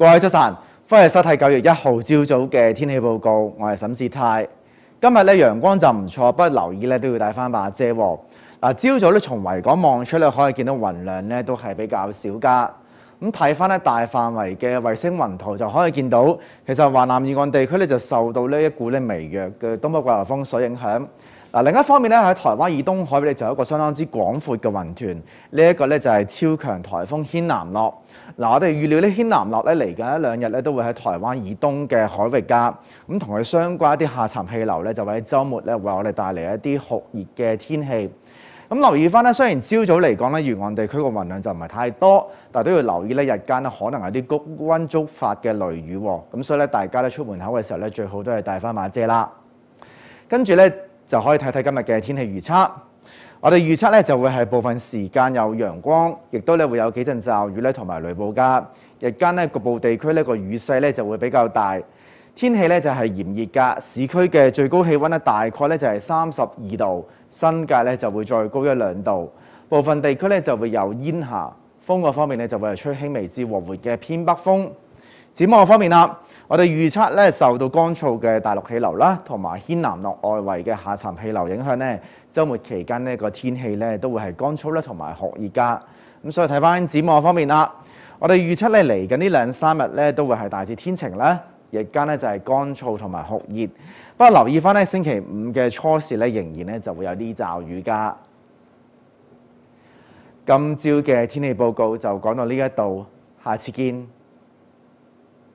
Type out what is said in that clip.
各位早晨，歡迎收睇九月一號朝早嘅天氣報告，我係沈志泰。今日咧陽光就唔錯，不過留意咧都要帶翻把遮。嗱，朝早咧從維港望出咧，可以見到雲量咧都係比較少㗎。咁睇翻咧大範圍嘅衛星雲圖，就可以見到其實華南沿岸地區咧就受到呢一股咧微弱嘅東北季候風所影響。嗱，另一方面咧喺台灣以東海域咧就有一個相當之廣闊嘅雲團，呢一個咧就係超強颱風軒南落。嗱，我哋預料呢軒南落咧嚟緊一兩日咧都會喺台灣以東嘅海域㗎，咁同佢相關一啲下沉氣流咧就會喺週末咧為我哋帶嚟一啲酷熱嘅天氣。咁留意翻咧，雖然朝早嚟講咧，沿岸地區個雲量就唔係太多，但係都要留意咧，日間咧可能有啲高溫觸發嘅雷雨喎。咁所以咧，大家咧出門口嘅時候咧，最好都係帶翻把遮啦。跟住咧就可以睇睇今日嘅天氣預測。我哋預測咧就會係部分時間有陽光，亦都咧會有幾陣驟雨咧同埋雷暴噶。日間咧局部地區呢個雨勢咧就會比較大。天氣咧就係炎熱噶，市區嘅最高氣溫咧大概咧就係三十二度。新界咧就會再高一兩度，部分地區咧就會有煙霞。風嗰方面咧就會係吹輕微至和緩嘅偏北風。展望方面啦，我哋預測咧受到乾燥嘅大陸氣流啦，同埋軒嵐諾外圍嘅下沉氣流影響咧，週末期間呢個天氣咧都會係乾燥啦，同埋酷熱㗎。咁所以睇翻展望方面啦，我哋預測咧嚟緊呢兩三日咧都會係大致天晴啦。日間咧就係乾燥同埋酷熱，不過留意翻咧星期五嘅初時咧仍然咧就會有啲驟雨㗎。今朝嘅天氣報告就講到呢一度，下次見。